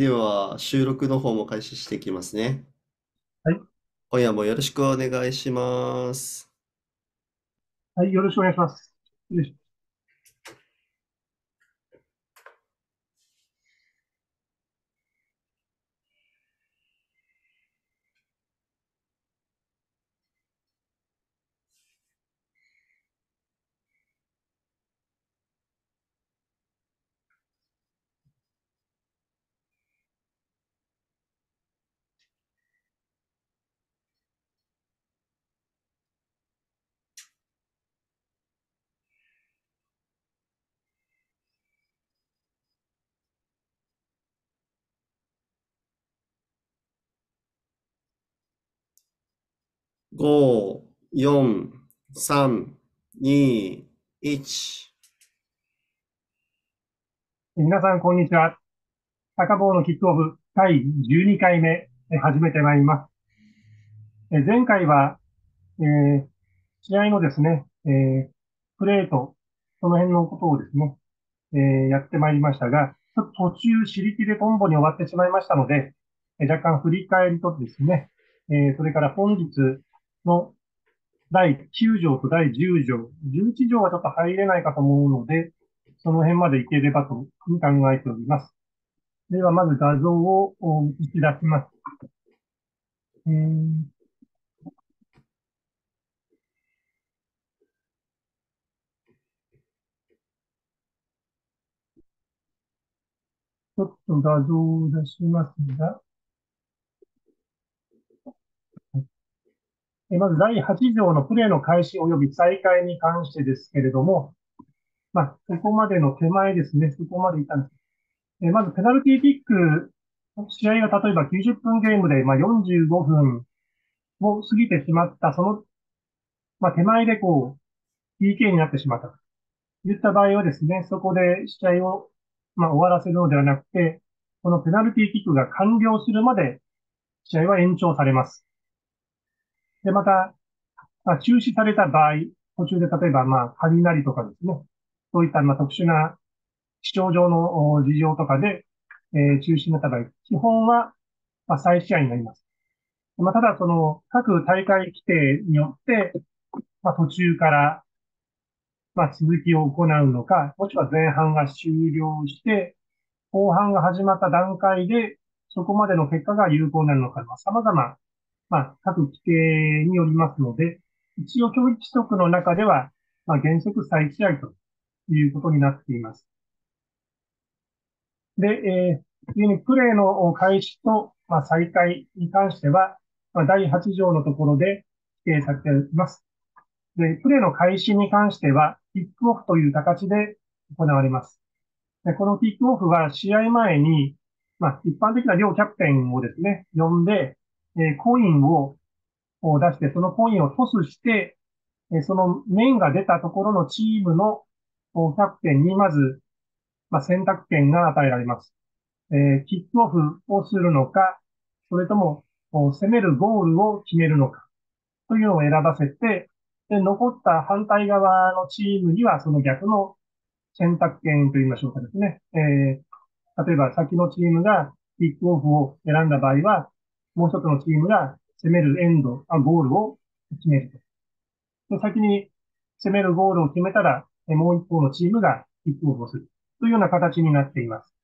では、収録の方も開始していきますね。はい。今夜もよろしくお願いします。はい、よろしくお願いします。5、4、3、2、1。皆さん、こんにちは。高坊のキックオフ第12回目、始めてまいります。前回は、えー、試合のですね、えー、プレート、その辺のことをですね、えー、やってまいりましたが、ちょっと途中、尻切れトンボに終わってしまいましたので、若干振り返りとですね、えそれから本日、の第9条と第10条、11条はちょっと入れないかと思うので、その辺までいければと考えております。では、まず画像を映し出します。えー、ちょっと画像を出しますが、まず第8条のプレーの開始及び再開に関してですけれども、まあ、そこまでの手前ですね、そこまでいたんです。えまずペナルティーキック、試合が例えば90分ゲームで、まあ、45分を過ぎてしまった、その、まあ、手前でこう、PK になってしまったといった場合はですね、そこで試合を、まあ、終わらせるのではなくて、このペナルティーキックが完了するまで試合は延長されます。で、また、まあ、中止された場合、途中で例えば、まあ、雷とかですね、そういった、まあ、特殊な気象上の事情とかで、えー、中止になった場合、基本は、まあ、再試合になります。まあ、ただ、その、各大会規定によって、まあ、途中から、まあ、続きを行うのか、もしくは前半が終了して、後半が始まった段階で、そこまでの結果が有効になるのか、まあ、様々まあ、各規定によりますので、一応教育規則の中では、まあ、原則再試合ということになっています。で、えー、次にプレーの開始と、まあ、再開に関しては、まあ、第8条のところで規定されています。で、プレーの開始に関しては、キックオフという形で行われます。でこのキックオフは試合前に、まあ、一般的な両キャプテンをですね、呼んで、えコインを出して、そのコインをトスして、えその面が出たところのチームのキャプテンにまず、まあ、選択権が与えられます。えキックオフをするのか、それとも攻めるゴールを決めるのか、というのを選ばせて、で残った反対側のチームにはその逆の選択権と言いましょうかですね。えー、例えば先のチームがキックオフを選んだ場合は、もう一つのチームが攻めるエンド、あゴールを決めると。で先に攻めるゴールを決めたら、もう一方のチームがキックオフをする。というような形になっています。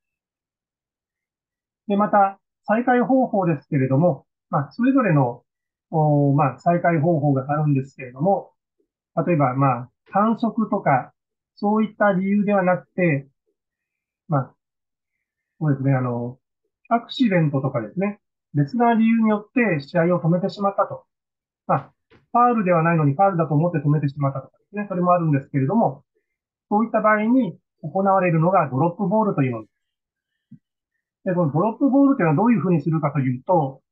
で、また、再開方法ですけれども、まあ、それぞれの、おまあ、再開方法があるんですけれども、例えば、まあ、反則とか、そういった理由ではなくて、まあ、そうですね、あの、アクシデントとかですね、別な理由によって試合を止めてしまったと。まあ、ファールではないのにファールだと思って止めてしまったとかですね。それもあるんですけれども、そういった場合に行われるのがドロップボールというものです。で、このドロップボールというのはどういうふうにするかというと、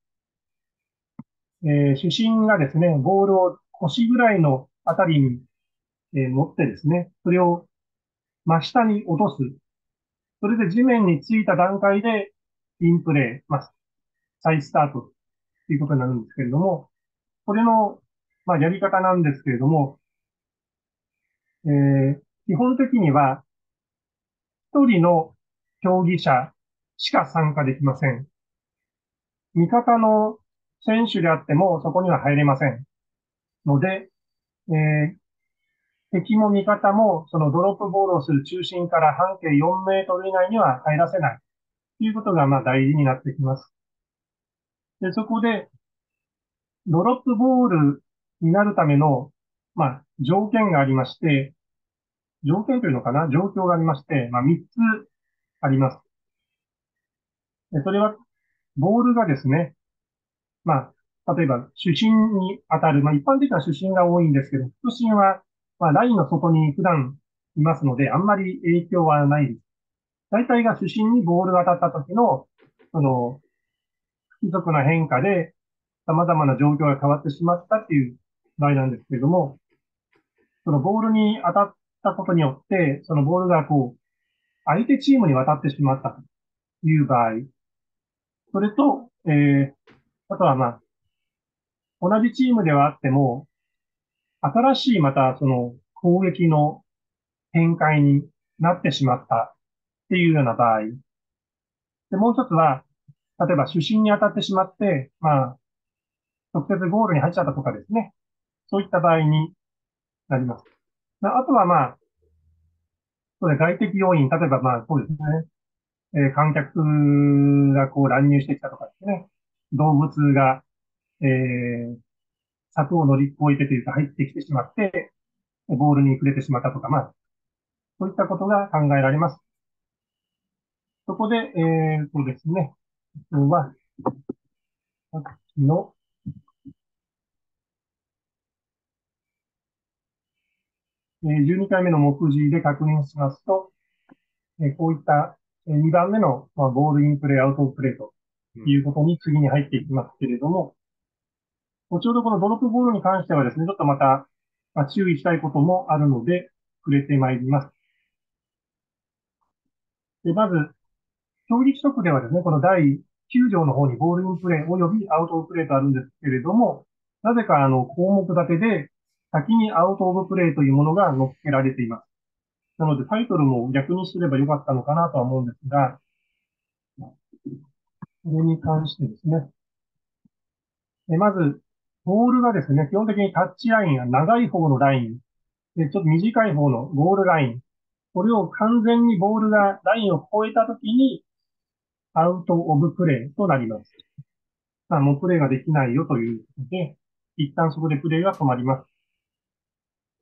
えー、主審がですね、ボールを腰ぐらいのあたりに、えー、持ってですね、それを真下に落とす。それで地面についた段階で、インプレイ、まあ、再スタートということになるんですけれども、これの、まあ、やり方なんですけれども、えー、基本的には、一人の競技者しか参加できません。味方の選手であってもそこには入れません。ので、えー、敵も味方もそのドロップボールをする中心から半径4メートル以内には入らせない。ということがまあ大事になってきます。で、そこで、ドロップボールになるための、まあ、条件がありまして、条件というのかな？状況がありまして、まあ、3つあります。でそれは、ボールがですね、まあ、例えば主審に当たる、まあ、一般的な主審が多いんですけど、副審は、まあ、ラインの外に普段いますので、あんまり影響はないです。大体が主審にボールが当たった時の、その、不規則な変化で様々な状況が変わってしまったっていう場合なんですけれども、そのボールに当たったことによって、そのボールがこう、相手チームに渡ってしまったという場合、それと、えー、あとはまあ、同じチームではあっても、新しいまたその攻撃の展開になってしまったっていうような場合。で、もう一つは、例えば主審に当たってしまって、まあ、直接ゴールに入っちゃったとかですね。そういった場合になります。あとはまあ、それ外的要因、例えばまあそうですね。えー、観客がこう乱入してきたとかですね。動物が、えー、柵を乗り越えてというか入ってきてしまって、ボールに触れてしまったとか、まあ、そういったことが考えられます。そこで、えー、そうですね。は、さっきの、えー、12回目の目次で確認しますと、えー、こういった2番目の、まあ、ボールインプレー、アウトプレーということに次に入っていきますけれども、後ほどこのドロップボールに関してはですね、ちょっとまた、まあ、注意したいこともあるので、触れてまいります。で、まず、競技規則ではですね、この第9条の方にボールインプレー及びアウトオブプレーとあるんですけれども、なぜかあの項目立てで先にアウトオブプレーというものが載っけられています。なのでタイトルも逆にすればよかったのかなとは思うんですが、これに関してですね。えまず、ボールがですね、基本的にタッチラインが長い方のライン、でちょっと短い方のゴールライン、これを完全にボールがラインを越えたときに、アウトオブプレイとなります。あ、もうプレイができないよということで、一旦そこでプレイが止まります。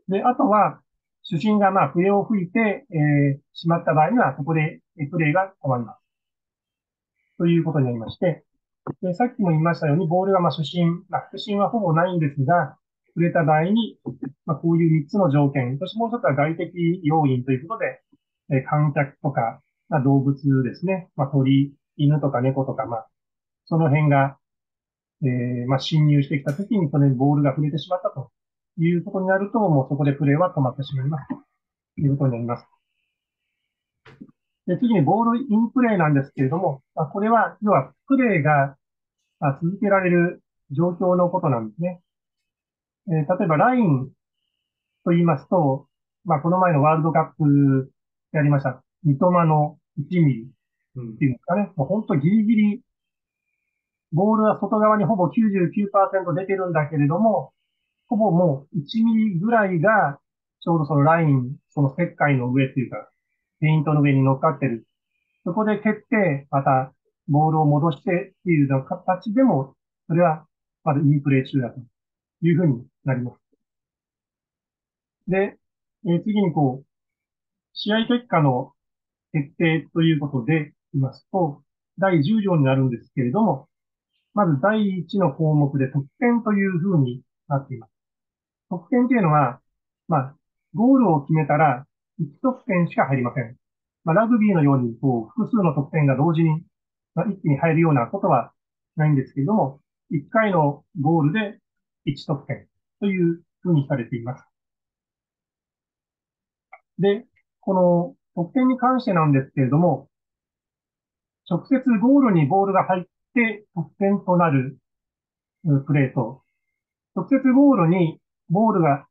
で、あとは、主審がまあ笛を吹いて、えー、しまった場合には、ここでプレイが止まります。ということになりまして、でさっきも言いましたように、ボールがまあ主審、まあ、副審はほぼないんですが、触れた場合に、まあ、こういう3つの条件、そしてもう一つは外的要因ということで、えー、観客とか、まあ、動物ですね、まあ、鳥、犬とか猫とか、まあ、その辺が、えー、まあ、侵入してきたときに、それにボールが触れてしまったということになると、もうそこでプレーは止まってしまいます。ということになります。で次にボールインプレーなんですけれども、まあ、これは、要はプレーが続けられる状況のことなんですね。えー、例えばラインと言いますと、まあ、この前のワールドカップやりました。三笘の1ミリっていうんですかね。もう本当ギリギリ、ボールは外側にほぼ99%出てるんだけれども、ほぼもう1ミリぐらいが、ちょうどそのライン、その石灰の上っていうか、ペイントの上に乗っかってる。そこで蹴って、また、ボールを戻してっていうの形でも、それは、まだいいプレー中だというふうになります。で、えー、次にこう、試合結果の決定ということでいますと、第10条になるんですけれども、まず第1の項目で得点というふうになっています。得点っていうのは、まあ、ゴールを決めたら1得点しか入りません。まあ、ラグビーのように、こう、複数の得点が同時に、まあ、一気に入るようなことはないんですけれども、1回のゴールで1得点というふうにされています。で、この得点に関してなんですけれども、直接ゴールにボールが入って得点となるプレーと、直接ゴールにボールが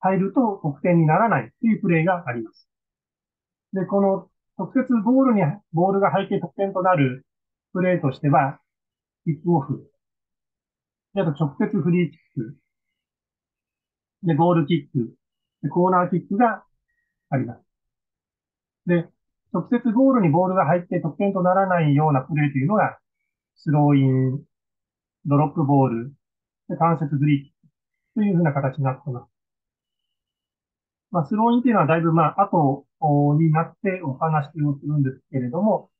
入ると得点にならないというプレーがあります。で、この直接ゴールにボールが入って得点となるプレーとしては、キックオフ。で、あと直接フリーキック。で、ゴールキック。で、コーナーキックがあります。で、直接ゴールにボールが入って得点とならないようなプレーというのが、スローイン、ドロップボール、関節フリックというふうな形になっています。まあ、スローインというのはだいぶ、まあ、後になってお話をするんですけれども、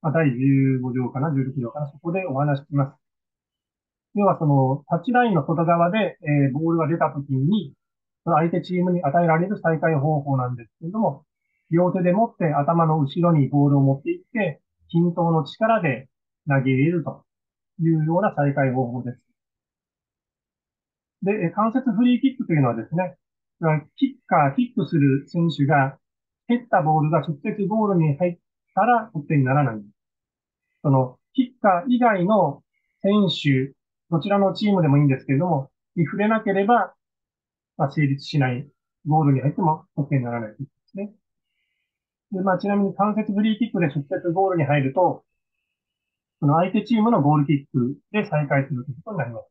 まあ、第15条かな、16条かな、そこでお話しします。要はその、タッチラインの外側で、えー、ボールが出たときに、その相手チームに与えられる再開方法なんですけれども、両手で持って頭の後ろにボールを持っていって、均等の力で投げ入れるというような再開方法です。で、関節フリーキックというのはですね、キッカー、キックする選手が、蹴ったボールが直接ゴールに入ったら得点にならない。その、キッカー以外の選手、どちらのチームでもいいんですけれども、に触れなければ、まあ、成立しない。ゴールに入っても得点にならないですね。で、まあ、ちなみに関節フリーキックで直接ゴールに入ると、その相手チームのゴールキックで再開するということになります。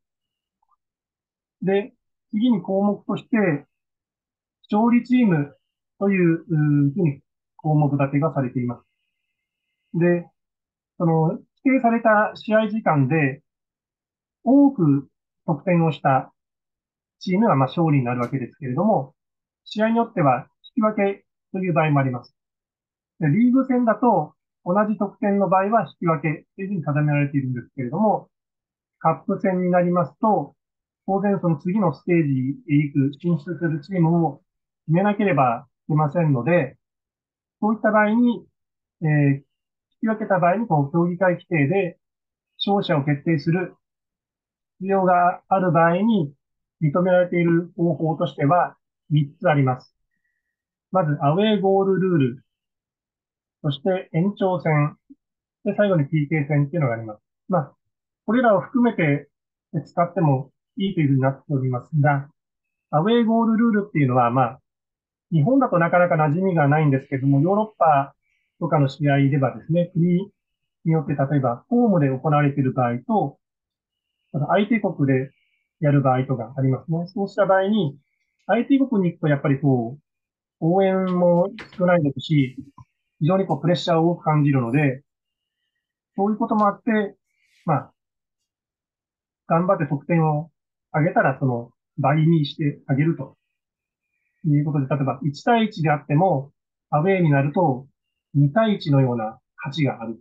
で、次に項目として、勝利チームというふうに項目立てがされています。で、その、指定された試合時間で多く得点をしたチームがま勝利になるわけですけれども、試合によっては引き分けという場合もあります。リーグ戦だと同じ得点の場合は引き分けというふうに定められているんですけれども、カップ戦になりますと、当然その次のステージへ行く、進出するチームを決めなければいけませんので、そういった場合に、えー、引き分けた場合に、こう、競技会規定で勝者を決定する必要がある場合に認められている方法としては3つあります。まず、アウェーゴールルール。そして延長戦。で、最後に PK 戦っていうのがあります。まあ、これらを含めて使ってもいいというふうになっておりますが、アウェーゴールルールっていうのは、まあ、日本だとなかなか馴染みがないんですけども、ヨーロッパとかの試合ではですね、国によって例えばホームで行われている場合と、相手国でやる場合とかありますね。そうした場合に、相手国に行くとやっぱりこう、応援も少ないですし、非常にこうプレッシャーを多く感じるので、そういうこともあって、まあ、頑張って得点を上げたらその倍にしてあげるということで、例えば1対1であっても、アウェイになると2対1のような価値がある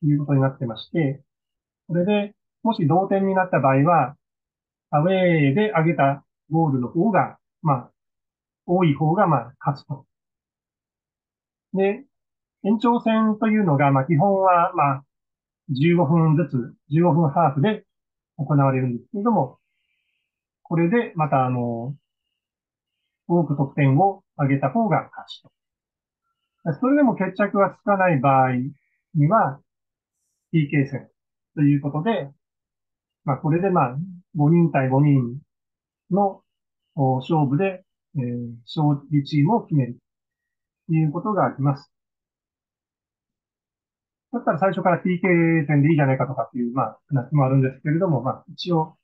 ということになってまして、これで、もし同点になった場合は、アウェイで上げたゴールの方が、まあ、多い方が、まあ、勝つと。で、延長戦というのが、まあ、基本は、まあ、15分ずつ、15分ハーフで行われるんですけれども、これで、また、あの、多く得点を上げた方が勝ちと。それでも決着がつかない場合には、PK 戦ということで、まあ、これでまあ、5人対5人の勝負で、えー、勝利チームを決めるいうことがあります。だったら最初から PK 戦でいいじゃないかとかっていう、まあ、話もあるんですけれども、まあ、一応、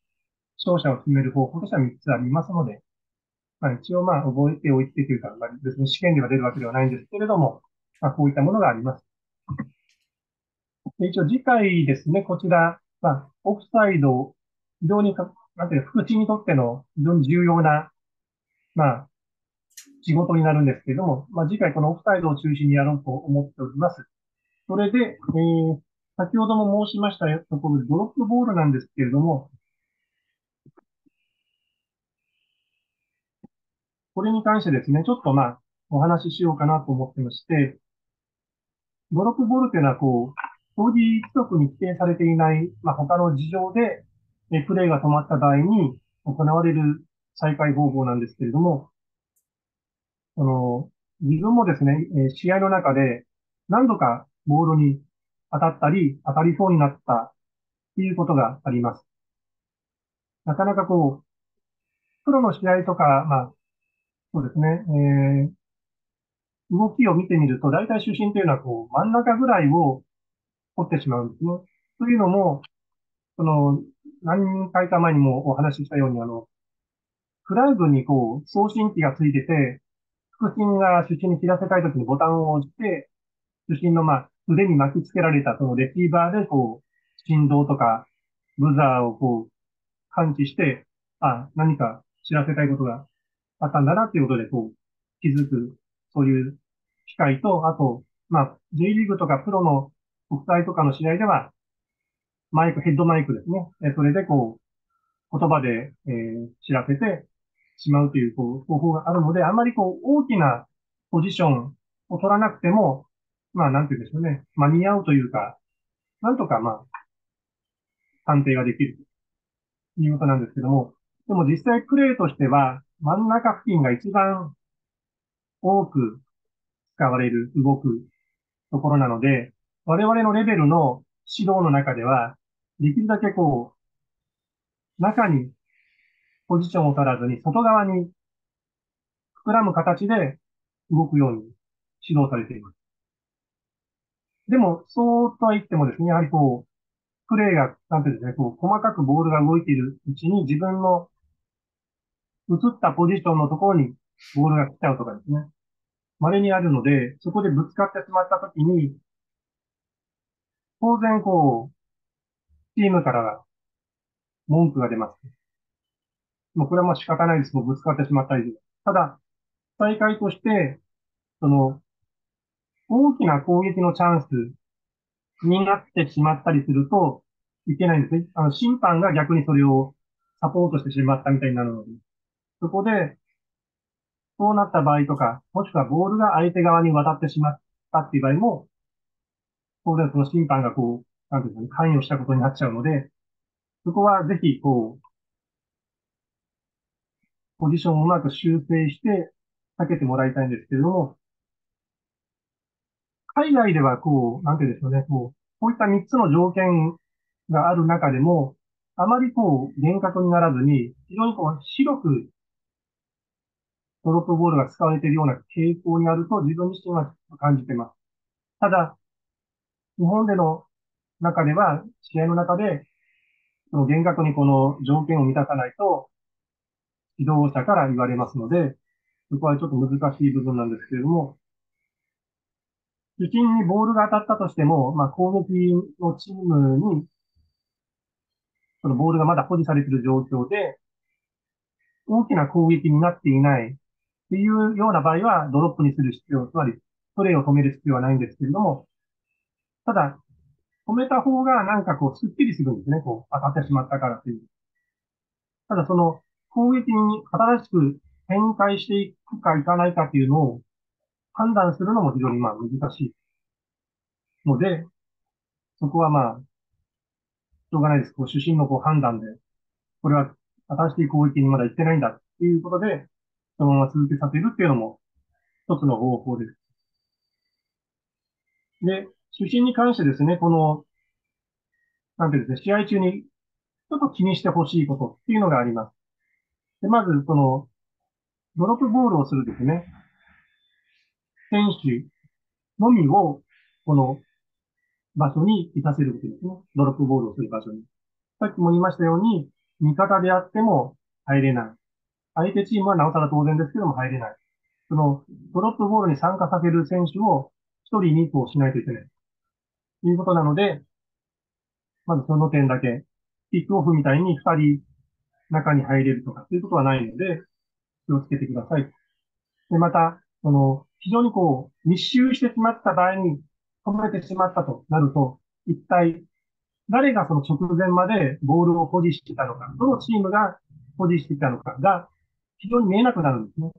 勝者を決める方法としては3つありますので、まあ、一応まあ覚えておいてというか、まあ、別に試験では出るわけではないんですけれども、まあ、こういったものがあります。で一応次回ですね、こちら、まあ、オフサイド、非常にか、なんていう福祉にとっての非常に重要な、まあ、仕事になるんですけれども、まあ、次回このオフサイドを中心にやろうと思っております。それで、えー、先ほども申しましたところ、ドロップボールなんですけれども、これに関してですね、ちょっとまあ、お話ししようかなと思ってまして、ドロップボールというのは、こう、競技規則に規定されていない、まあ、他の事情で、えプレイが止まった場合に行われる再開方法なんですけれども、その、自分もですね、え試合の中で何度かボールに当たったり、当たりそうになったっていうことがあります。なかなかこう、プロの試合とか、まあ、そうですね。えー、動きを見てみると、大体主審というのはこう真ん中ぐらいを掘ってしまうんですね。というのも、その、何回か前にもお話ししたように、あの、フラッグにこう、送信機がついてて、副審が主審に知らせたいときにボタンを押して、主審のまあ、腕に巻きつけられたそのレシーバーでこう、振動とか、ブザーをこう、感知して、あ、何か知らせたいことがあったんだなっていうことで、こう、気づく、そういう機会と、あと、まあ、J リーグとかプロの国際とかの試合では、マイク、ヘッドマイクですね。それでこう、言葉で、えー、知らせてしまうという、こう、方法があるので、あまりこう、大きなポジションを取らなくても、まあ、なんて言うんでしょうね。間に合うというか、なんとかまあ、判定ができるということなんですけども、でも実際プレイとしては、真ん中付近が一番多く使われる、動くところなので、我々のレベルの指導の中では、できるだけこう、中にポジションを取らずに、外側に膨らむ形で動くように指導されています。でも、そうとは言ってもですね、やはりこう、プレイが、なんていうんですね、こう、細かくボールが動いているうちに自分の映ったポジションのところにボールが来ちゃうとかですね。稀にあるので、そこでぶつかってしまったときに、当然こう、チームから文句が出ます。もうこれはまあ仕方ないです。もうぶつかってしまったり。ただ、大会として、その、大きな攻撃のチャンスになってしまったりするといけないんですね。あの、審判が逆にそれをサポートしてしまったみたいになるので。そこで、そうなった場合とか、もしくはボールが相手側に渡ってしまったっていう場合も、当然その審判がこう、なんていうかね、関与したことになっちゃうので、そこはぜひ、こう、ポジションをうまく修正して避けてもらいたいんですけれども、海外ではこう、なんていうんでしょうね、こう、こういった3つの条件がある中でも、あまりこう、厳格にならずに、非常にこう、広くドロップボールが使われているような傾向にあると自分自身は感じています。ただ、日本での中では、試合の中で、厳格にこの条件を満たさないと、指導者から言われますので、そこはちょっと難しい部分なんですけれども、主審にボールが当たったとしても、まあ、攻撃のチームに、そのボールがまだ保持されている状況で、大きな攻撃になっていないっていうような場合は、ドロップにする必要、つまり、プレイを止める必要はないんですけれども、ただ、止めた方がなんかこう、スッキリするんですね。こう、当たってしまったからという。ただその、攻撃に新しく展開していくかいかないかっていうのを判断するのも非常にまあ難しいので、そこはまあ、しょうがないです。こう主審のこう判断で、これは新しい攻撃にまだ行ってないんだっていうことで、そのまま続けさせるっていうのも一つの方法です。で、主審に関してですね、この、なんていうんですね、試合中にちょっと気にしてほしいことっていうのがあります。で、まず、その、ドロップボールをするですね、選手のみを、この場所に行かせることですね。ドロップボールをする場所に。さっきも言いましたように、味方であっても入れない。相手チームはなおさら当然ですけども入れない。その、ドロップボールに参加させる選手を一人にこうしないといけない。ということなので、まずその点だけ、キックオフみたいに二人中に入れるとかっていうことはないので、気をつけてください。で、また、その、非常にこう、密集してしまった場合に止めてしまったとなると、一体誰がその直前までボールを保持していたのか、どのチームが保持していたのかが非常に見えなくなるんですね。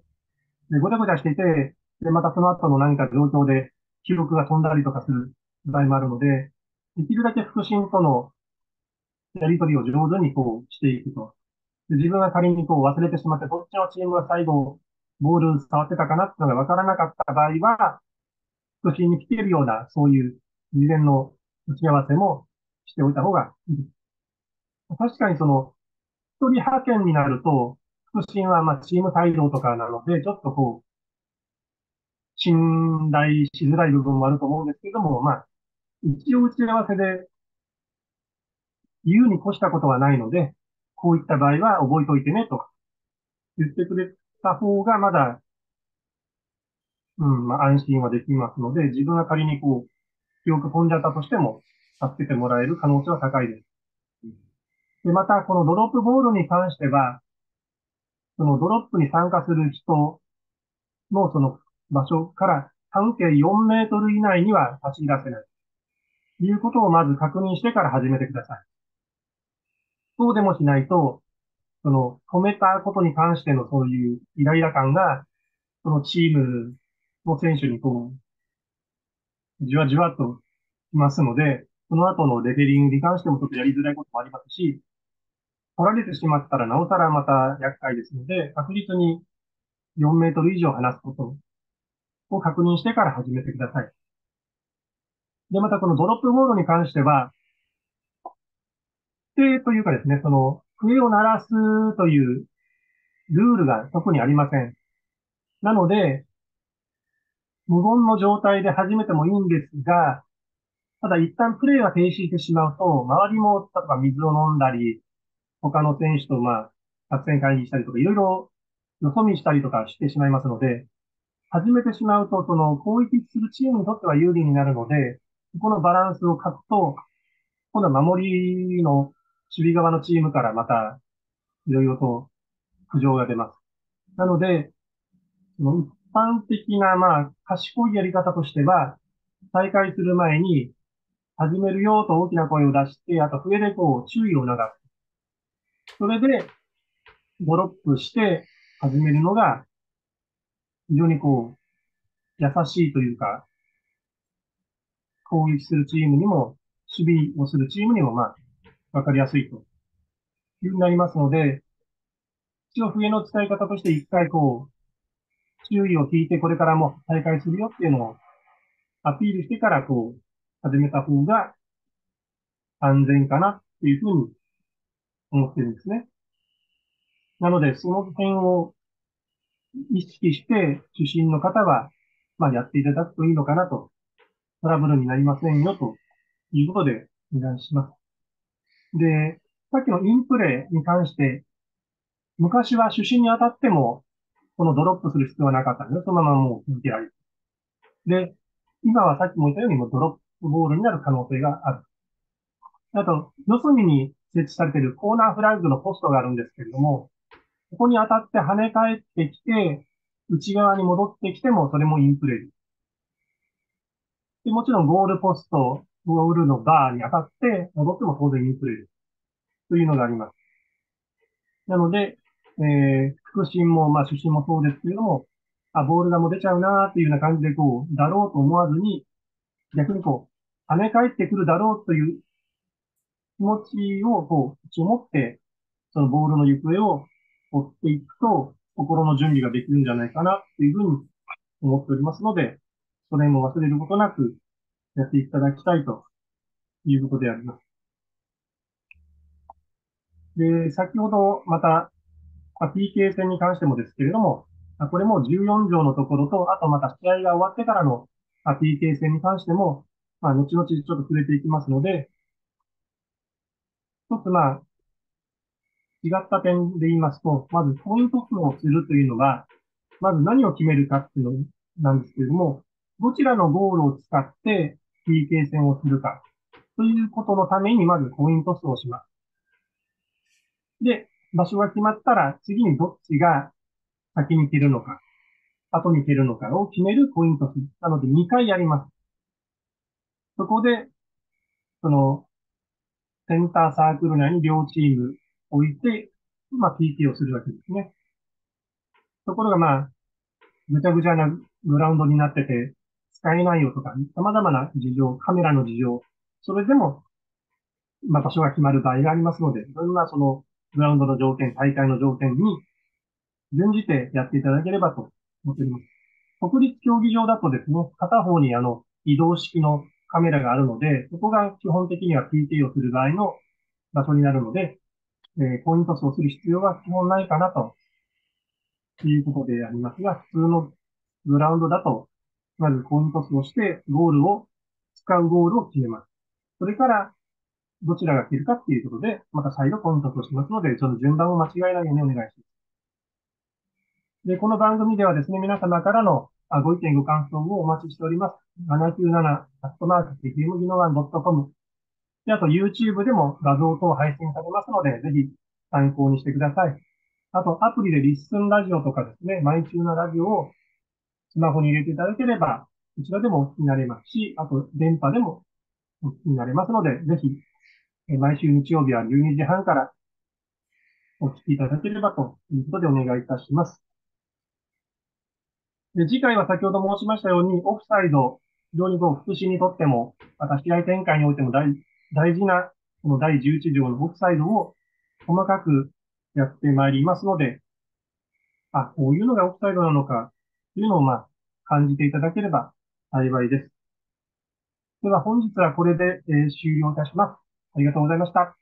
で、ごちゃごちゃしていて、で、またその後の何か状況で記録が飛んだりとかする場合もあるので、できるだけ腹心とのやりとりを上手にこうしていくと。自分が仮にこう忘れてしまって、どっちのチームが最後ボール触ってたかなっていうのが分からなかった場合は、腹心に来ているような、そういう事前の打ち合わせもしておいた方がいい。確かにその、一人派遣になると、腹心はまあチーム帯同とかなので、ちょっとこう、信頼しづらい部分もあると思うんですけども、まあ、一応打ち合わせで言うに越したことはないので、こういった場合は覚えておいてねと言ってくれた方がまだ、うん、まあ安心はできますので、自分が仮にこう、記憶飛んじゃったとしても、助けてもらえる可能性は高いです。で、また、このドロップボールに関しては、そのドロップに参加する人のその場所から半径4メートル以内には立ち出せない。ということをまず確認してから始めてください。そうでもしないと、その止めたことに関してのそういうイライラ感が、そのチームの選手にこう、じわじわときますので、その後のレベリングに関してもちょっとやりづらいこともありますし、取られてしまったらなおさらまた厄介ですので、確実に4メートル以上離すことを確認してから始めてください。で、またこのドロップボールに関しては、定というかですね、その、笛を鳴らすというルールが特にありません。なので、無言の状態で始めてもいいんですが、ただ一旦プレイが停止してしまうと、周りも、例えば水を飲んだり、他の選手と、まあ、作戦会議したりとか、いろいろよそ見したりとかしてしまいますので、始めてしまうと、その攻撃するチームにとっては有利になるので、このバランスを書くと、今度は守りの守備側のチームからまた、いろいろと苦情が出ます。なので、その一般的な、まあ、賢いやり方としては、大会する前に、始めるよと大きな声を出して、あと笛でこう注意を促す。それで、ドロップして始めるのが、非常にこう、優しいというか、攻撃するチームにも、守備をするチームにも、まあ、わかりやすいというふうになりますので、一応笛の使い方として一回こう、注意を聞いてこれからも大会するよっていうのをアピールしてからこう、始めた方が安全かなっていうふうに思ってるんですね。なので、その点を意識して、主審の方は、まあ、やっていただくといいのかなと、トラブルになりませんよ、ということでお願いします。で、さっきのインプレイに関して、昔は主審に当たっても、このドロップする必要はなかったんですそのままもう続けられる。で、今はさっきも言ったように、もうドロップボールになる可能性がある。あと、四隅に設置されているコーナーフラッグのポストがあるんですけれども、ここに当たって跳ね返ってきて、内側に戻ってきても、それもインプレーでもちろんゴールポスト、ゴールのバーに当たって戻っても当然インプレーというのがあります。なので、えー、副審も、まあ、主審もそうですけれども、あ、ボールがもう出ちゃうなーっていうような感じで、こう、だろうと思わずに、逆にこう、跳ね返ってくるだろうという気持ちを、こう、一応持って、そのボールの行方を追っていくと、心の準備ができるんじゃないかな、というふうに思っておりますので、それも忘れることなくやっていただきたいということであります。で、先ほどまた、PK 戦に関してもですけれども、これも14条のところと、あとまた試合が終わってからの PK 戦に関しても、まあ、後々ちょっと触れていきますので、一つまあ、違った点で言いますと、まずポイント数をするというのは、まず何を決めるかっていうのなんですけれども、どちらのゴールを使って PK 戦をするかということのために、まずポイント数をします。で、場所が決まったら、次にどっちが先に蹴るのか、後に蹴るのかを決めるポイント数。なので2回やります。そこで、その、センターサークル内に両チーム置いて、まあ PK をするわけですね。ところがまあ、ぐちゃぐちゃなグラウンドになってて、使えないよとか、様々な事情、カメラの事情、それでも、まあ場所が決まる場合がありますので、いろんなそのグラウンドの条件、大会の条件に準じてやっていただければと思っております。国立競技場だとですね、片方にあの移動式のカメラがあるので、そこが基本的には PT をする場合の場所になるので、えー、ポイント数をする必要は基本ないかなということでありますが、普通のグラウンドだと、まずコイントスをして、ゴールを、使うゴールを決めます。それから、どちらが切るかっていうことで、また再度コイントスをしますので、その順番を間違えないようにお願いします。で、この番組ではですね、皆様からのご意見ご感想をお待ちしております。797-fmginowan.com で、あと YouTube でも画像等配信されますので、ぜひ参考にしてください。あと、アプリでリッスンラジオとかですね、毎週のラジオをスマホに入れていただければ、こちらでもお聞きになれますし、あと、電波でもお聞きになれますので、ぜひ、毎週日曜日は12時半からお聞きいただければということでお願いいたします。で次回は先ほど申しましたように、オフサイド、非常にこう、福祉にとっても、また試合展開においても大大事な、この第11条のオフサイドを細かくやってまいりますので、あ、こういうのがオフサイドなのか、いうのをまあ、感じていただければ幸いです。では本日はこれで、えー、終了いたします。ありがとうございました。